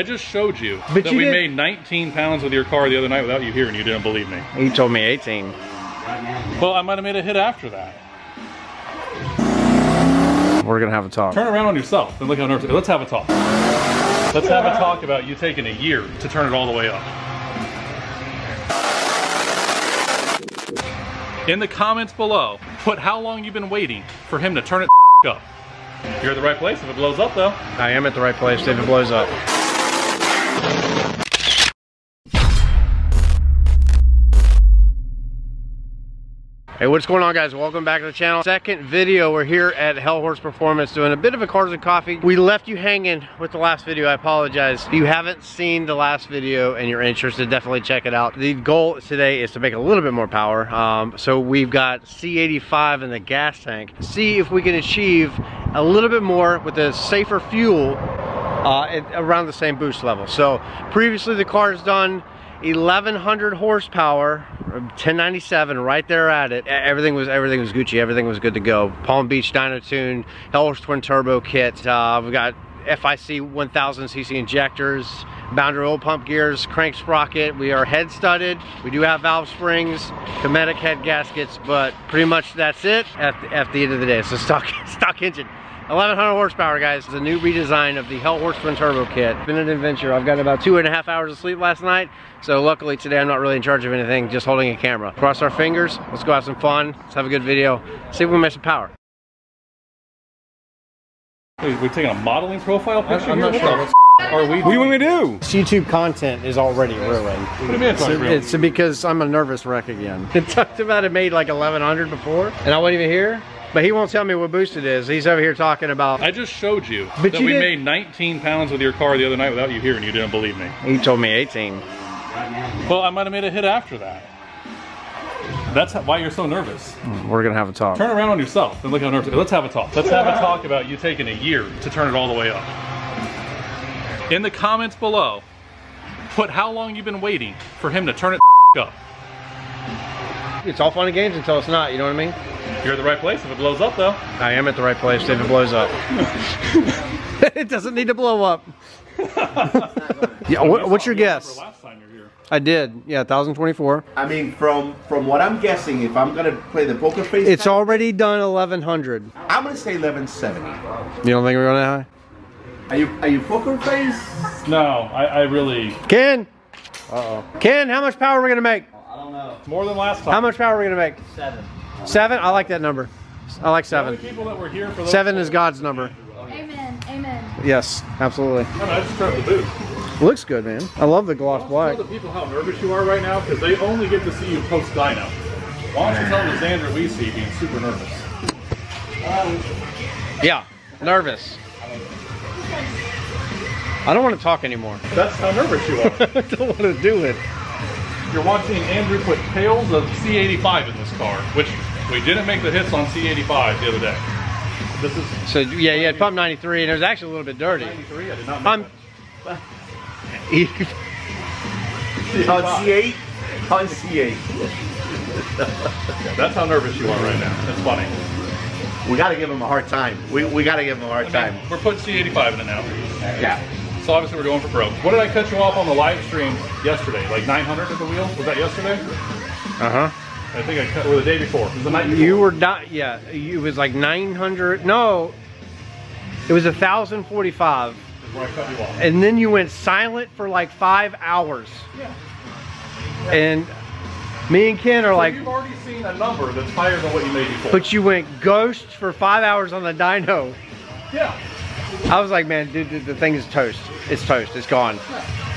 I just showed you But that you we did- made 19 pounds with your car the other night without you here and you didn't believe me. He told me 18. Well, I might have made a hit after that. We're gonna have a talk. Turn around on yourself and look how nervous. Let's have a talk. Let's have a talk about you taking a year to turn it all the way up. In the comments below, put how long you've been waiting for him to turn it up. You're at the right place if it blows up though. I am at the right place if it blows up. Hey, what's going on guys? Welcome back to the channel. Second video, we're here at Hell Horse Performance doing a bit of a Cars and Coffee. We left you hanging with the last video, I apologize. If you haven't seen the last video and you're interested, definitely check it out. The goal today is to make a little bit more power. Um, so we've got C85 in the gas tank. See if we can achieve a little bit more with a safer fuel uh, at around the same boost level. So previously the car's done 1100 horsepower 1097 right there at it. Everything was everything was gucci everything was good to go. Palm beach dyno tune hellhorse twin turbo kit uh, we've got fic 1000 cc injectors boundary oil pump gears crank sprocket. We are head studded. We do have valve springs Cometic head gaskets but pretty much that's it at, at the end of the day. It's a stock stock engine 1100 horsepower, guys. It's a new redesign of the Hell Horseman Turbo kit. It's been an adventure. I've got about two and a half hours of sleep last night, so luckily today I'm not really in charge of anything, just holding a camera. Cross our fingers. Let's go have some fun. Let's have a good video. See if we can make some power. Wait, we're taking a modeling profile picture I'm here? not What sure the Are we? What do you want me to do? YouTube content is already ruined. What do you mean it's So not it's because I'm a nervous wreck again. It talked about it made like 1100 before, and I wasn't even here. But he won't tell me what boost it is. He's over here talking about. I just showed you But that you we did- made 19 pounds with your car the other night without you here and you didn't believe me. He told me 18. Well, I might have made a hit after that. That's why you're so nervous. We're gonna have a talk. Turn around on yourself and look how nervous. Let's have a talk. Let's have a talk about you taking a year to turn it all the way up. In the comments below, put how long you've been waiting for him to turn it up. It's all fun and games until it's not. You know what I mean? You're at the right place if it blows up though. I am at the right place if it blows up. it doesn't need to blow up. yeah, what, what's your guess? last time here. I did. Yeah, 1024. I mean, from from what I'm guessing, if I'm gonna play the poker face, It's now, already done 1100. I'm gonna say 1170. You don't think we're going that Are you are you poker face? No, I, I really? Ken! Uh-oh. Ken, how much power are we going to make? I don't know. More than last time. How much power are we going to make? Seven. Seven? I like that number. I like seven. only people that were here for Seven is God's number. Amen. Amen. Yes, absolutely. I, mean, I just grabbed the boot. Looks good, man. I love the gloss black. Tell the people how nervous you are right now because they only get to see you post dyno. Why don't you tell them the Zander we see being super nervous? Yeah, nervous. I don't want to talk anymore. That's how nervous you are. I don't want to do it. You're watching Andrew put pails of C85 in this car, which we didn't make the hits on C85 the other day. This is So yeah, you had pump 93, and it was actually a little bit dirty. 93. I did not make I'm. On C8, on C8. that. That's how nervous you are right now. That's funny. We gotta give him a hard time. We, we gotta give him a hard I time. we're putting C85 in it now. Yeah. So obviously we're going for broke. What did I cut you off on the live stream yesterday? Like 900 at the wheel? Was that yesterday? Uh huh. I think I cut, or the day before. It was the night before. You were not. Yeah, it was like 900. No, it was 1,045, Where I cut you off. and then you went silent for like five hours. Yeah. And me and Ken are So like, you've already seen a number that's higher than what you made before. but you went ghost for five hours on the dyno. yeah. I was like, man, dude, dude, the thing is toast. It's toast. It's gone.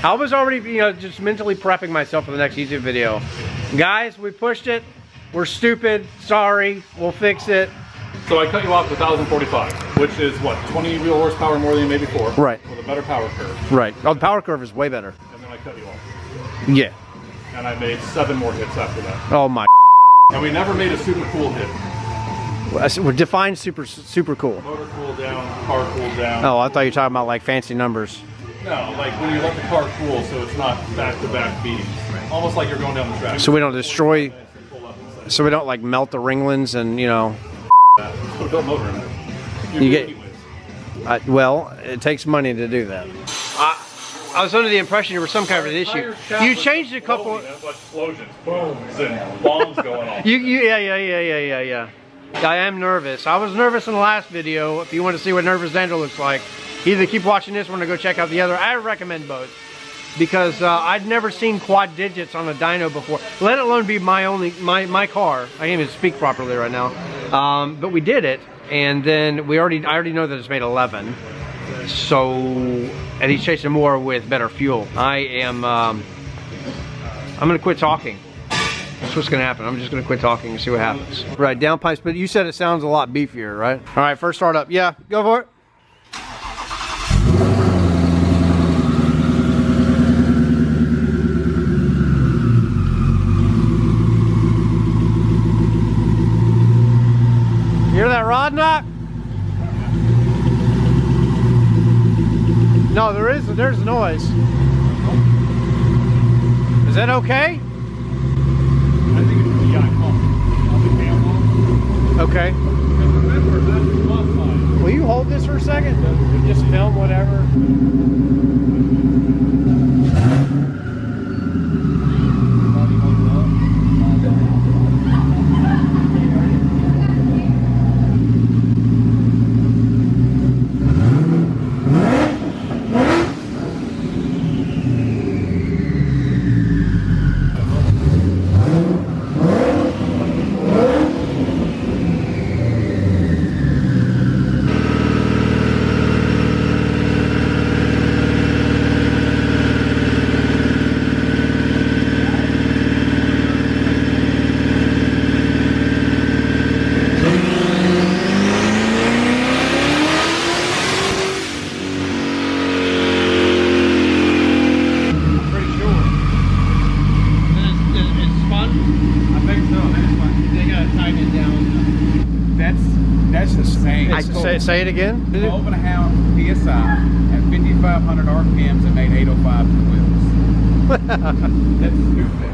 I was already, you know, just mentally prepping myself for the next YouTube video. Guys, we pushed it. We're stupid. Sorry. We'll fix it. So I cut you off to 1,045, which is what, 20 wheel horsepower more than you made before. Right. With a better power curve. Right. Oh, the power curve is way better. And then I cut you off. Yeah. And I made seven more hits after that. Oh my. And we never made a super cool hit. We're defined super super cool. Motor cooled down, car cooled down. Oh, I thought you were talking about like fancy numbers. No, like when you let the car cool so it's not back-to-back beatings. Almost like you're going down the track. So we don't destroy. So we don't like melt the ringlings and you know. Put a built motor in it. You, You do get- anyways. I, well, it takes money to do that. I was under the impression there was some kind of an issue. You changed a couple. exploding. That's like explosions, booms, and bombs going off. You, you, yeah, yeah, yeah, yeah, yeah, yeah. I am nervous. I was nervous in the last video. If you want to see what nervous Zander looks like, either keep watching this one or go check out the other. I recommend both because uh, I'd never seen quad digits on a dyno before, let alone be my only my my car. I can't even speak properly right now, um, but we did it, and then we already I already know that it's made 11. So, and he's chasing more with better fuel. I am. Um, I'm gonna quit talking. That's what's gonna happen. I'm just gonna quit talking and see what happens. Right, downpipes, but you said it sounds a lot beefier, right? All right, first start up. Yeah, go for it. You hear that rod knock? No, there is, there's noise. Is that okay? Okay. Will you hold this for a second? Just film whatever. Pretty sure. It's spun? I think so. That's fine. They gotta tighten it down. That's that's the same. Say, say it again. 12 and a half psi at 5,500 RPMs and made 805 to the wheels. that's stupid.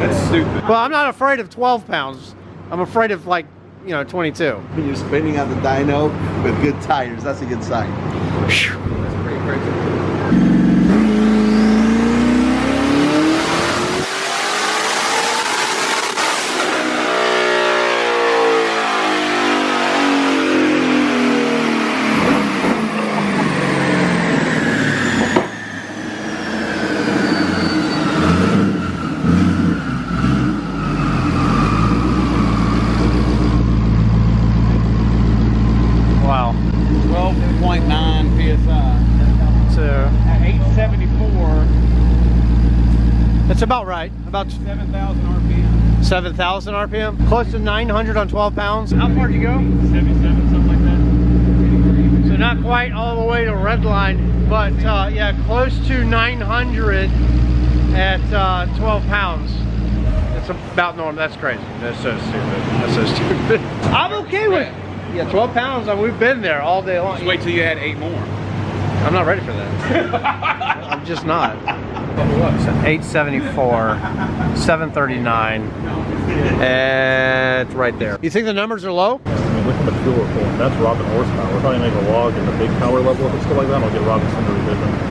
That's stupid. Well, I'm not afraid of 12 pounds. I'm afraid of like, you know, 22. When you're spinning on the dyno with good tires, that's a good sign. 1,000 RPM. Close to 900 on 12 pounds. How far did you go? 77, something like that. So not quite all the way to red line, but uh, yeah, close to 900 at uh, 12 pounds. That's about normal. That's crazy. That's so stupid. That's so stupid. I'm okay with it. Yeah, 12 pounds. I mean, we've been there all day long. Just wait till you had eight more. I'm not ready for that. I'm just not. 874, 739 and right there. You think the numbers are low? I mean, look at the fuel we're. That's robbing horsepower. We're probably make a log at the big power level if it's still like that. I'll get robbed with some revision.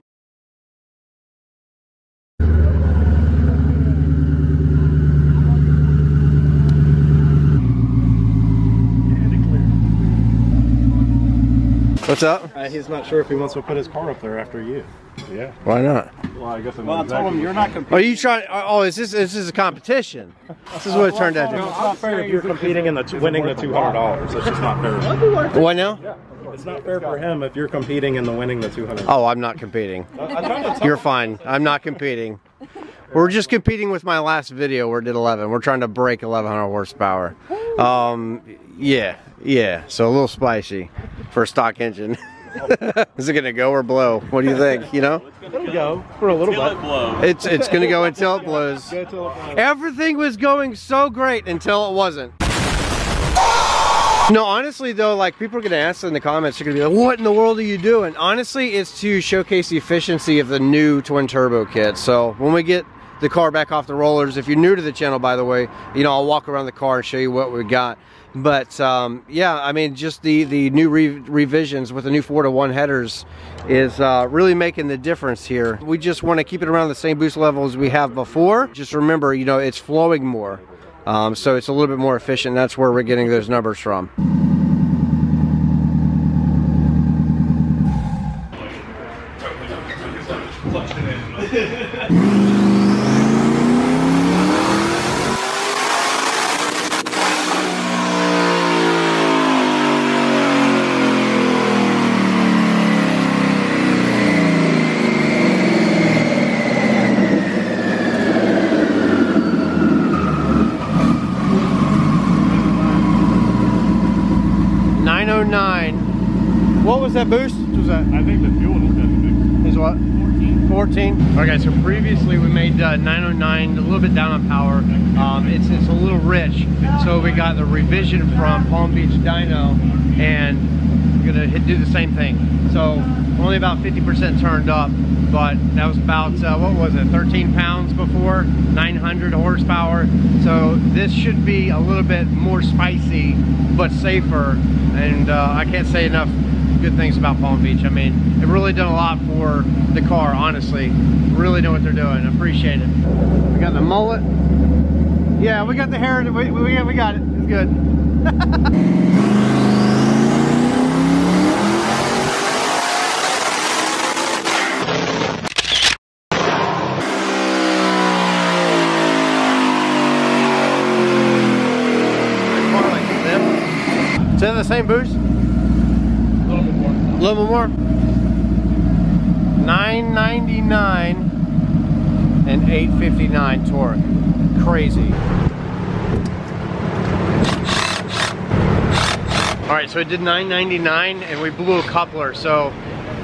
What's up? Uh, he's not sure if he wants to put his car up there after you. Yeah. Why not? Well, I guess I'm Well, I told him you're not competing. Are you trying? Oh, is this this is a competition? This is what it turned out to. No, It's not fair if you're competing in the t- winning the two hundred dollars. It's just not fair. What now? It's not fair for him if you're competing in the winning the two hundred. Oh, I'm not competing. You're fine. I'm not competing. We're just competing with my last video where it did 11. We're trying to break 1100 horsepower. Um, yeah, yeah. So a little spicy for a stock engine. Is it gonna go or blow? What do you think? You know, It'll go for a little bit. it's it's gonna go until it blows. Go till it- Everything was going so great until it wasn't. No, honestly though, like people are gonna ask in the comments, they're gonna be like, "What in the world are you doing?" Honestly, it's to showcase the efficiency of the new twin turbo kit. So when we get the car back off the rollers, if you're new to the channel, by the way, you know I'll walk around the car and show you what we got. But um, yeah, I mean, just the the new re revisions with the new four to one headers is uh, really making the difference here. We just want to keep it around the same boost level as we have before. Just remember, you know, it's flowing more. Um, so it's a little bit more efficient. That's where we're getting those numbers from. Nine oh nine. What was that boost? What was that? I think the fuel is good. Is what? 14. 14. Okay, so previously we made uh, 909, a little bit down on power. Um, it's, it's a little rich. So we got the revision from Palm Beach Dyno and we're gonna hit, do the same thing. So only about 50% turned up, but that was about, uh, what was it, 13 pounds before, 900 horsepower. So this should be a little bit more spicy, but safer. And uh, I can't say enough good things about Palm Beach. I mean, they've really done a lot for the car, honestly. Really know what they're doing. Appreciate it. We got the mullet. Yeah, we got the hair. We, we, we got it. It's good. Is that the same boost? A little bit more. A little bit more. 999 and 859 torque. Crazy. All right, so it did 999 and we blew a coupler. So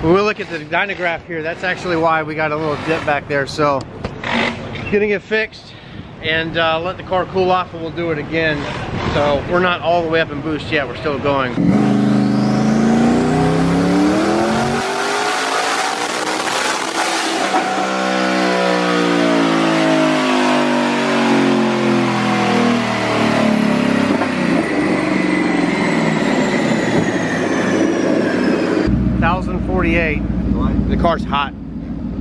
when we look at the dynograph here, that's actually why we got a little dip back there. So getting it fixed and uh, let the car cool off and we'll do it again. So we're not all the way up in boost yet, we're still going. Thousand forty-eight. The car's hot.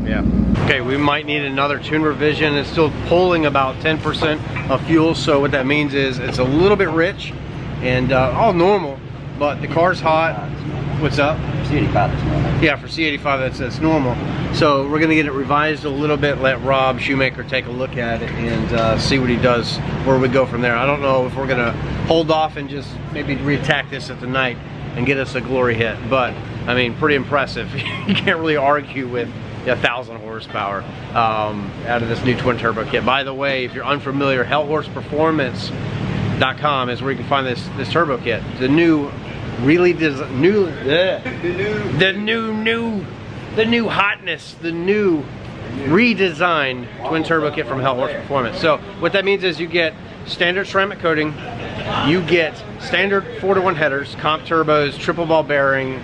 Yeah. Okay, we might need another tune revision. It's still pulling about 10% of fuel, so what that means is it's a little bit rich and uh, all normal, but the car's hot. What's up? C85 that's normal. Yeah, for C85, that's, that's normal. So we're gonna get it revised a little bit, let Rob Shoemaker take a look at it and uh, see what he does, where we go from there. I don't know if we're gonna hold off and just maybe re-attack this at the night and get us a glory hit, but I mean, pretty impressive. you can't really argue with a thousand horsepower um, out of this new twin turbo kit. By the way, if you're unfamiliar, hellhorseperformance.com is where you can find this this turbo kit. The new, really new, the new new, the new hotness, the new redesigned twin turbo kit from Hell Horse Performance. So what that means is you get standard ceramic coating, you get standard 4 to 1 headers, comp turbos, triple ball bearing,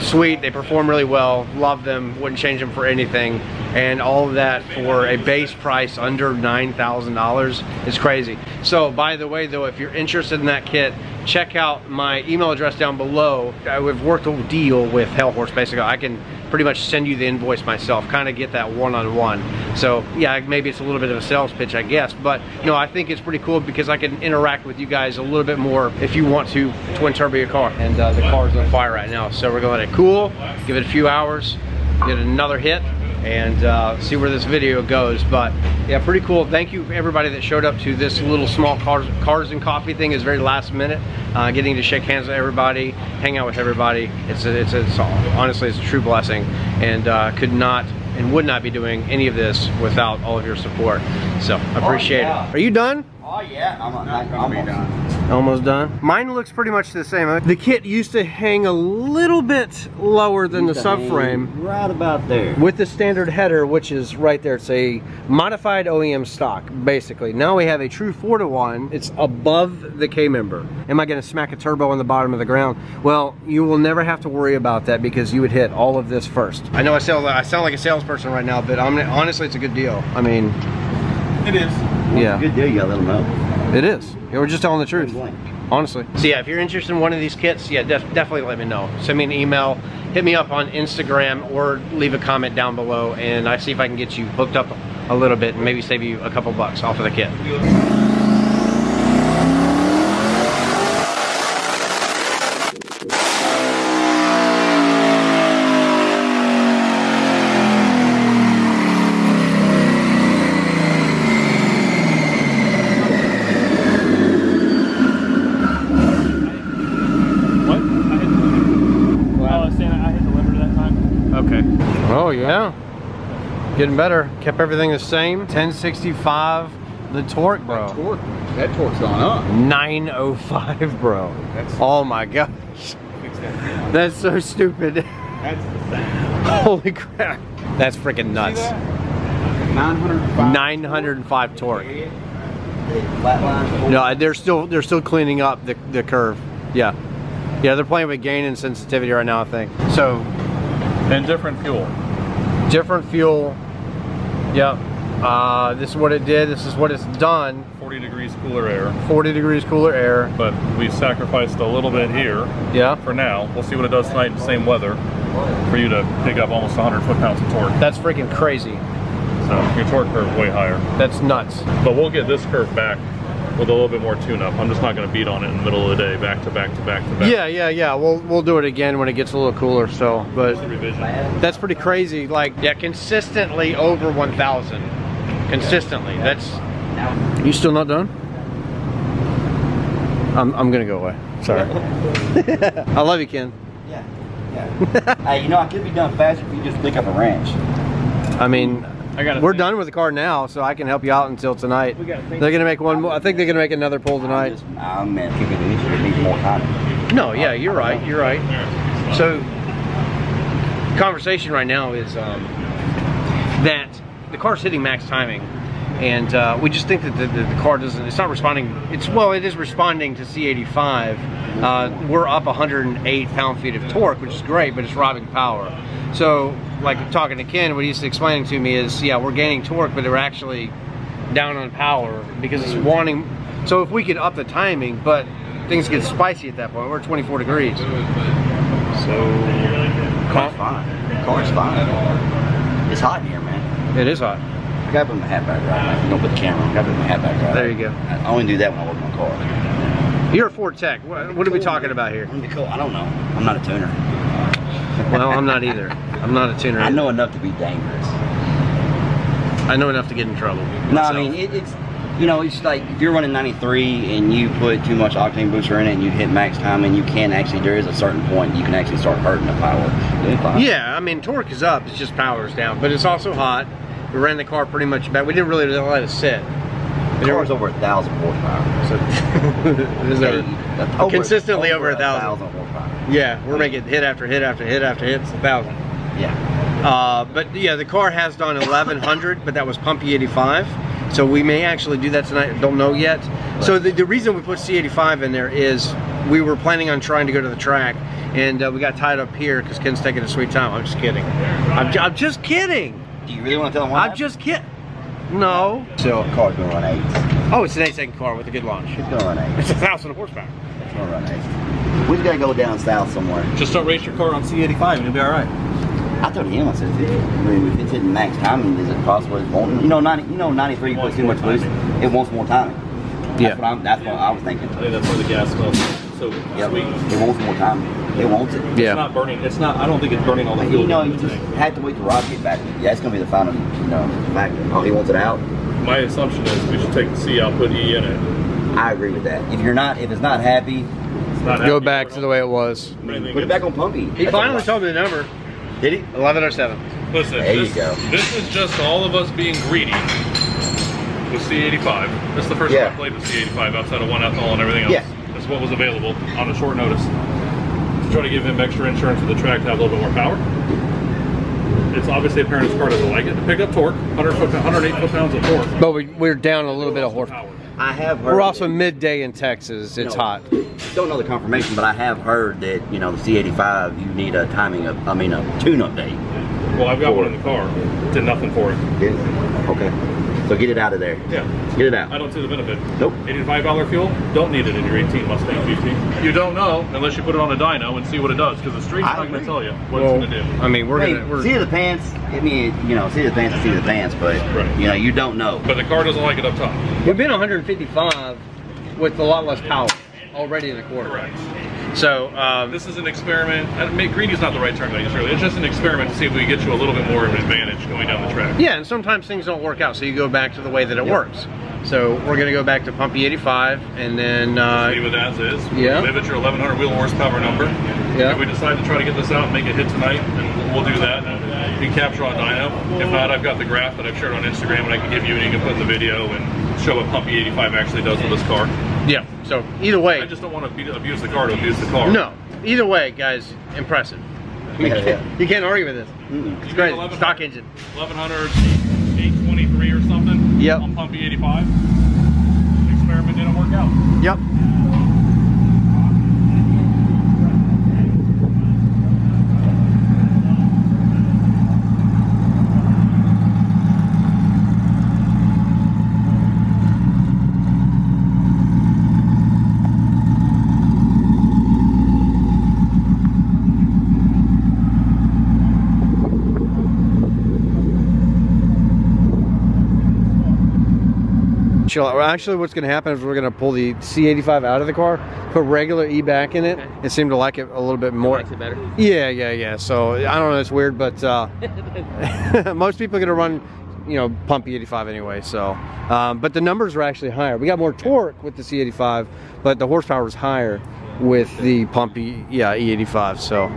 sweet, they perform really well, love them, wouldn't change them for anything, and all of that for a base price under $9,000 is crazy. So by the way though, if you're interested in that kit, check out my email address down below. I've worked a deal with Hellhorse basically. I can pretty much send you the invoice myself, kind of get that one-on-one. -on -one. So yeah, maybe it's a little bit of a sales pitch, I guess, but no, I think it's pretty cool because I can interact with you guys a little bit more if you want to twin turbo your car. And uh, the car's on fire right now, so we're gonna let it cool, give it a few hours, get another hit, and uh, see where this video goes. But yeah, pretty cool. Thank you everybody that showed up to this little small cars, cars and coffee thing is very last minute. Uh, getting to shake hands with everybody, hang out with everybody. It's a, it's, a, it's a, honestly it's a true blessing, and uh, could not and would not be doing any of this without all of your support. So I appreciate Oh, yeah. it. Are you done? Oh yeah, I'm, I'm, Not I'm gonna be done. Almost done. Mine looks pretty much the same. The kit used to hang a little bit lower than the subframe. Right about there. with the standard header, which is right there. It's a modified OEM stock, basically. Now we have a true 4 to 1. It's above the K member. Am I going to smack a turbo on the bottom of the ground? Well, you will never have to worry about that because you would hit all of this first. I know I sound, I sound like a salesperson right now, but I'm, honestly, it's a good deal. I mean, It is. yeah, Good deal, you gotta let them know. it is. Yeah, We're just telling the truth. Honestly. So yeah, if you're interested in one of these kits, yeah, def definitely let me know. Send me an email, hit me up on Instagram, or leave a comment down below, and I see if I can get you hooked up a little bit and maybe save you a couple bucks off of the kit. What? I hit deliver. Oh, I was saying I hit deliver that time. Okay. Oh yeah. Getting better. Kept everything the same. 1065 the torque, bro. Torque. That torque's gone up. 905, bro. That's Oh my gosh. that. That's so stupid. That's. Holy crap. That's freaking nuts. 905. 905 torque. Flatline. No, they're still they're still cleaning up the, the curve. Yeah. Yeah, they're playing with gain and sensitivity right now, I think. So And different fuel. different fuel. Yep. Uh, this is what it did. This is what it's done. 40 degrees cooler air. 40 degrees cooler air. But we sacrificed a little bit here Yeah. for now. We'll see what it does tonight in the same weather for you to pick up almost 100 foot-pounds of torque. That's freaking crazy. So your torque curve way higher. That's nuts. But we'll get this curve back with a little bit more tune-up. I'm just not going to beat on it in the middle of the day, back to back to back to back. Yeah, yeah, yeah. We'll we'll do it again when it gets a little cooler. So, but It's a revision. that's pretty crazy. Like, yeah, consistently over 1,000. Consistently. That's. You still not done? I'm I'm gonna go away. Sorry. I love you, Ken. Yeah. Yeah. hey, you know, I could be done faster if you just pick up a wrench. I mean, I got we're done with the car now, so I can help you out until tonight. They're gonna make one more. I think they're gonna make another pull I'm tonight. just, I'm man, keep it easy. It needs more time. No, yeah, you're right. You're right. So, conversation right now is um, that the car's hitting max timing, and uh, we just think that the, the, the car doesn't. It's not responding. It's well, it is responding to C85. Uh, we're up 108 pound-feet of torque, which is great, but it's robbing power. So, like talking to Ken, what he's explaining to me is, yeah, we're gaining torque, but we're actually down on power because it's wanting. So if we could up the timing, but things get spicy at that point. We're 24 degrees. So Car's fine. Car's fine. It's hot in here, man. it is hot. I gotta put my hat back right. Don't put the camera on. I gotta put my hat back right. There you go. I I only do that when I work my car. You're a Ford Tech. What, what are we talking about here? I'm cool. I don't know. I'm not a tuner. Well, I'm not either. I'm not a tuner. I know enough to be dangerous. I know enough to get in trouble. No, I mean it, it's you know it's like if you're running 93 and you put too much octane booster in it and you hit max time and you can actually there is a certain point you can actually start hurting the power. Yeah, I mean torque is up. It's just power's down, but it's also hot. We ran the car pretty much back. We didn't really let it sit. The car's over a thousand horsepower. So is over- That's over- consistently over a thousand. horsepower. Yeah, we're making hit after hit after hit after hit. It's a thousand. Yeah. Uh, but yeah, the car has done 1100, but that was pump E85. So we may actually do that tonight. I don't know yet. So the, the reason we put C85 in there is we were planning on trying to go to the track, and uh, we got tied up here because Ken's taking a sweet time. I'm just kidding. I'm, I'm just kidding. Do you really want to tell him why? I'm just kidding. No. So the car's gonna run eight. Oh, it's an eight-second car with a good launch. It's gonna run eight. It's a thousand horsepower. It's gonna run eight. We just gotta go down south somewhere. Just don't race your car on C85 and you'll be all right. I told him, I said, I mean, if it's hitting max timing, is it possible it won't? You know, 90, you know, 93 you put too much boost, it wants more timing. That's Yeah. what I'm, that's what I was thinking. I think that's where the gas smells so Yep. sweet. It wants more timing. It wants it. Yeah. It's not burning. It's not. I don't think it's burning all the But, fuel. you know, you just in it. have to wait till Rob get back. Yeah, it's gonna be the final, you know, factor. Oh, he wants it out. My assumption is we should take the C out, put E in it. I agree with that. If you're not, if it's not happy, It's not Go happy, back to the way it was. put it back on pumpy. He finally told me the number. Did he? 1107. Listen, There you this, go. this is just all of us being greedy with C85. This is the first Yeah. time I played with C85 outside of one ethanol and everything else. Yeah. This is what was available on a short notice. To try to give him extra insurance for the track to have a little bit more power. It's obviously apparent his car doesn't like it. To pick up torque, 100 foot, 108 foot pounds of torque. But we, we're down a little bit of horsepower. I have heard. We're also midday in Texas. It's No. hot. Don't know the confirmation, but I have heard that you know the C85 you need a timing of, I mean a tune-up date. Well, I've got one in the car. Did nothing for it. Okay. So get it out of there. Yeah. Get it out. I don't see the benefit. Nope. $85 fuel, don't need it in your 18 Mustang GT. You don't know unless you put it on a dyno and see what it does, because the street's I not going to tell you what Well, it's going to do. I mean, we're Hey, gonna, see the pants. I mean, you know, see the pants, see the pants, but Right. you know, you don't know. But the car doesn't like it up top. we've been 155 with a lot less power already in the quarter. Correct. So, um, This is an experiment. I mean, not the right term to use really. It's just an experiment to see if we get you a little bit more of an advantage going down the track. yeah, and sometimes things don't work out, so you go back to the way that it works. So we're gonna go back to pump E85, and then uh, Leave it as is. Yeah. Live at your 1100 wheel horsepower number. Yeah. If we decide to try to get this out and make a hit tonight, then we'll do that. And we can capture on dyno. If not, I've got the graph that I've shared on Instagram and I can give you and you can put in the video and show what pump E85 actually does with this car. Yeah. So either way, I just don't want to abu- abuse the car to abuse the car. no. Either way, guys, impressive. You, Yeah, can't, you can't argue with this. It's great. 1100. Stock engine. 1100, 823 or something. Yep. On pump E85. Experiment didn't work out. Yep. Chill out. Actually, what's going to happen is we're going to pull the C85 out of the car, put regular E back in it, and seem to like it a little bit more. Likes it better. Yeah, yeah, yeah. So I don't know. It's weird, but uh, most people are going to run, you know, pump E85 anyway. So, um, but the numbers are actually higher. We got more torque with the C85, but the horsepower is higher with the pump E, yeah, E85. So.